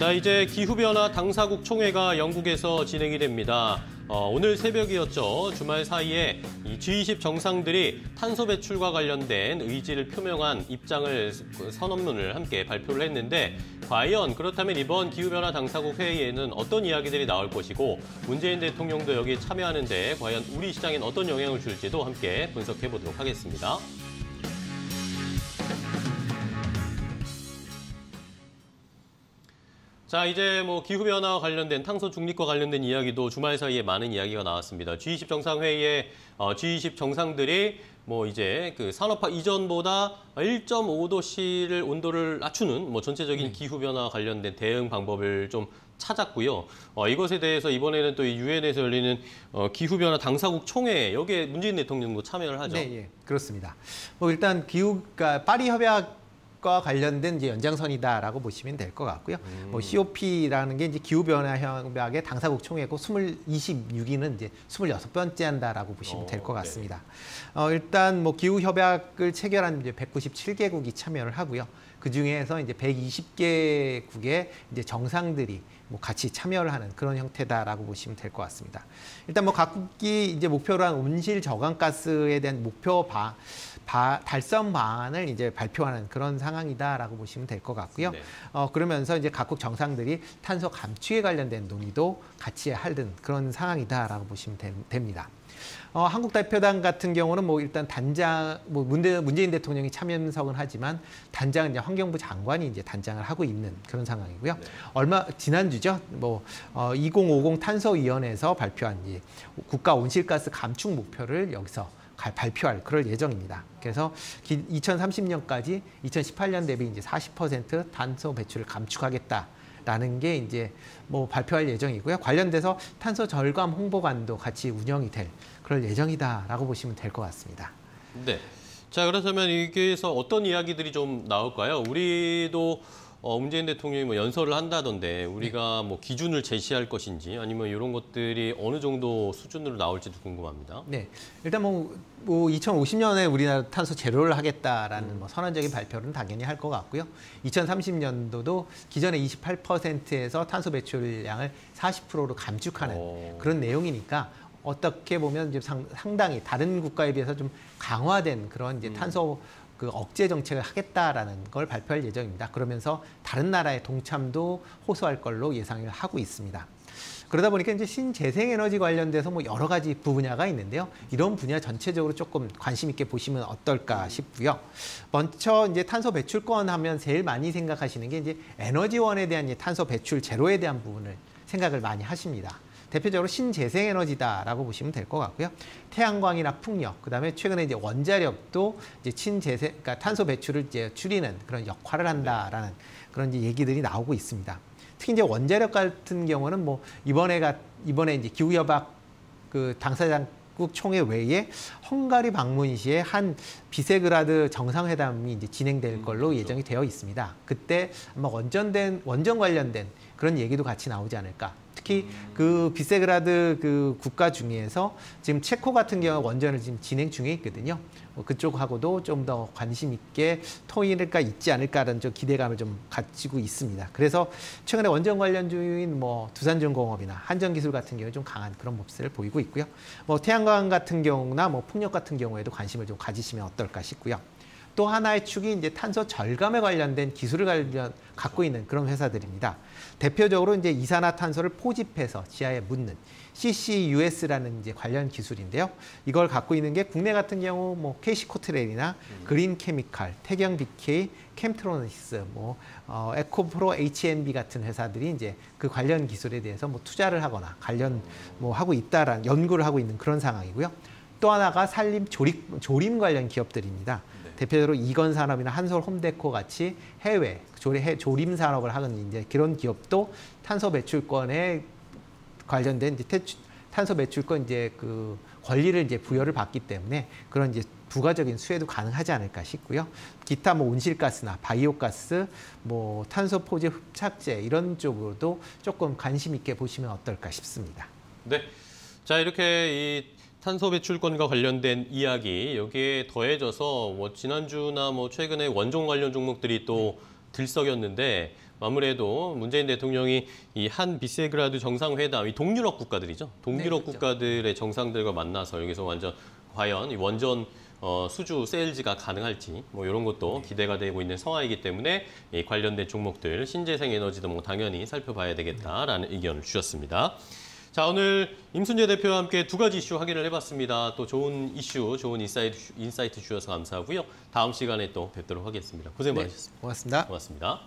자, 이제 기후변화 당사국 총회가 영국에서 진행이 됩니다. 어, 오늘 새벽이었죠. 주말 사이에 이 G20 정상들이 탄소 배출과 관련된 의지를 표명한 입장을 선언문을 함께 발표를 했는데 과연 그렇다면 이번 기후변화 당사국 회의에는 어떤 이야기들이 나올 것이고 문재인 대통령도 여기에 참여하는데 과연 우리 시장엔 어떤 영향을 줄지도 함께 분석해 보도록 하겠습니다. 자, 이제 뭐 기후변화와 관련된 탄소 중립과 관련된 이야기도 주말 사이에 많은 이야기가 나왔습니다. G20 정상회의에 어, G20 정상들이 뭐 이제 그 산업화 이전보다 1.5도씨를 온도를 낮추는 뭐 전체적인 네. 기후 변화 관련된 대응 방법을 좀 찾았고요. 어, 이것에 대해서 이번에는 또 유엔에서 열리는 어, 기후 변화 당사국 총회 여기에 문재인 대통령도 참여를 하죠. 네, 예, 그렇습니다. 뭐 일단 기후, 그러니까 파리 협약 과 관련된 이제 연장선이다라고 보시면 될 것 같고요. 음. 뭐 COP라는 게 이제 기후 변화 협약의 당사국 총회고 20, 26위는 이제 26번째 한다라고 보시면 될것 어, 네. 같습니다. 네. 어, 일단 뭐 기후 협약을 체결한 이제 197개국이 참여를 하고요. 그 중에서 이제 120개국의 이제 정상들이 뭐 같이 참여를 하는 그런 형태다라고 보시면 될 것 같습니다. 일단 뭐 각국이 이제 목표로 한 온실 저감 가스에 대한 목표 바 바, 달성 방안을 이제 발표하는 그런 상황이다라고 보시면 될 것 같고요. 네. 어, 그러면서 이제 각국 정상들이 탄소 감축에 관련된 논의도 같이 하는 그런 상황이다라고 보시면 되, 됩니다. 어, 한국 대표단 같은 경우는 뭐 일단 단장 뭐 문재, 문재인 대통령이 참여석은 하지만 단장은 이제 환경부 장관이 이제 단장을 하고 있는 그런 상황이고요. 네. 얼마 지난주죠. 뭐 어, 2050 탄소위원회에서 발표한 이 국가 온실가스 감축 목표를 여기서 발표할 그럴 예정입니다. 그래서 2030년까지 2018년 대비 이제 40% 탄소 배출을 감축하겠다 라는 게 이제 뭐 발표할 예정이고요. 관련돼서 탄소 절감 홍보관도 같이 운영이 될 그럴 예정이다라고 보시면 될 것 같습니다. 네. 자, 그렇다면 여기에서 어떤 이야기들이 좀 나올까요? 우리도 어, 문재인 대통령이 뭐 연설을 한다던데 우리가 네. 뭐 기준을 제시할 것인지 아니면 이런 것들이 어느 정도 수준으로 나올지도 궁금합니다. 네, 일단 뭐, 뭐 2050년에 우리나라 탄소 제로를 하겠다라는 음. 뭐 선언적인 발표는 당연히 할 것 같고요. 2030년도도 기존의 28%에서 탄소 배출량을 40%로 감축하는 오. 그런 내용이니까 어떻게 보면 이제 상, 당히 다른 국가에 비해서 좀 강화된 그런 이제 음. 탄소 그 억제 정책을 하겠다라는 걸 발표할 예정입니다. 그러면서 다른 나라의 동참도 호소할 걸로 예상을 하고 있습니다. 그러다 보니까 이제 신재생에너지 관련돼서 뭐 여러 가지 분야가 있는데요. 이런 분야 전체적으로 조금 관심 있게 보시면 어떨까 싶고요. 먼저 이제 탄소 배출권 하면 제일 많이 생각하시는 게 이제 에너지원에 대한 탄소 배출 제로에 대한 부분을 생각을 많이 하십니다. 대표적으로 신재생 에너지다라고 보시면 될 것 같고요. 태양광이나 풍력, 그다음에 최근에 이제 원자력도 이제 친재생, 그러니까 탄소 배출을 이제 줄이는 그런 역할을 한다라는 그런 이제 얘기들이 나오고 있습니다. 특히 이제 원자력 같은 경우는 뭐 이번에 가 이번에 이제 기후 협약 그 당사국 총회 외에 헝가리 방문 시에 한 비세그라드 정상회담이 이제 진행될 음, 걸로 그렇죠. 예정이 되어 있습니다. 그때 아마 원전된 원전 관련된 그런 얘기도 같이 나오지 않을까 특히 그 비세그라드 그 국가 중에서 지금 체코 같은 경우 원전을 지금 진행 중에 있거든요. 뭐 그쪽하고도 좀 더 관심 있게 통일가 있지 않을까라는 좀 기대감을 좀 가지고 있습니다. 그래서 최근에 원전 관련 주인 뭐 두산전공업이나 한전기술 같은 경우에 좀 강한 그런 모습을 보이고 있고요. 뭐 태양광 같은 경우나 뭐 풍력 같은 경우에도 관심을 좀 가지시면 어떨까 싶고요. 또 하나의 축이 이제 탄소 절감에 관련된 기술을 관련 갖고 있는 그런 회사들입니다. 대표적으로 이제 이산화탄소를 포집해서 지하에 묻는 CCUS라는 이제 관련 기술인데요. 이걸 갖고 있는 게 국내 같은 경우 뭐 KC 코트렐이나 음. 그린 케미칼, 태경 BK, 캠트로니스, 뭐 어, 에코프로 HNB 같은 회사들이 이제 그 관련 기술에 대해서 뭐 투자를 하거나 관련 뭐 하고 있다라는 연구를 하고 있는 그런 상황이고요. 또 하나가 산림 조립 조림 관련 기업들입니다. 대표적으로 이건 산업이나 한솔 홈데코 같이 해외 조리, 조림 산업을 하는 이제 그런 기업도 탄소 배출권에 관련된 이제 태추, 탄소 배출권 이제 그 권리를 이제 부여를 받기 때문에 그런 이제 부가적인 수혜도 가능하지 않을까 싶고요. 기타 뭐 온실가스나 바이오가스, 뭐 탄소 포집 흡착제 이런 쪽으로도 조금 관심 있게 보시면 어떨까 싶습니다. 네. 자, 이렇게 이 탄소 배출권과 관련된 이야기 여기에 더해져서 뭐 지난주나 뭐 최근에 원전 관련 종목들이 또 들썩였는데 아무래도 문재인 대통령이 이 한 비세그라드 정상회담, 이 동유럽 국가들이죠. 동유럽 네, 그렇죠. 국가들의 정상들과 만나서 여기서 원전 과연 이 원전 어, 수주 세일즈가 가능할지 뭐 이런 것도 기대가 되고 있는 상황이기 때문에 이 관련된 종목들 신재생 에너지도 뭐 당연히 살펴봐야 되겠다라는 의견을 주셨습니다. 자 오늘 임순재 대표와 함께 두 가지 이슈 확인을 해봤습니다. 또 좋은 이슈, 좋은 insight, insight 주셔서 감사하고요. 다음 시간에 또 뵙도록 하겠습니다. 고생 네, 많으셨습니다. 고맙습니다. 고맙습니다.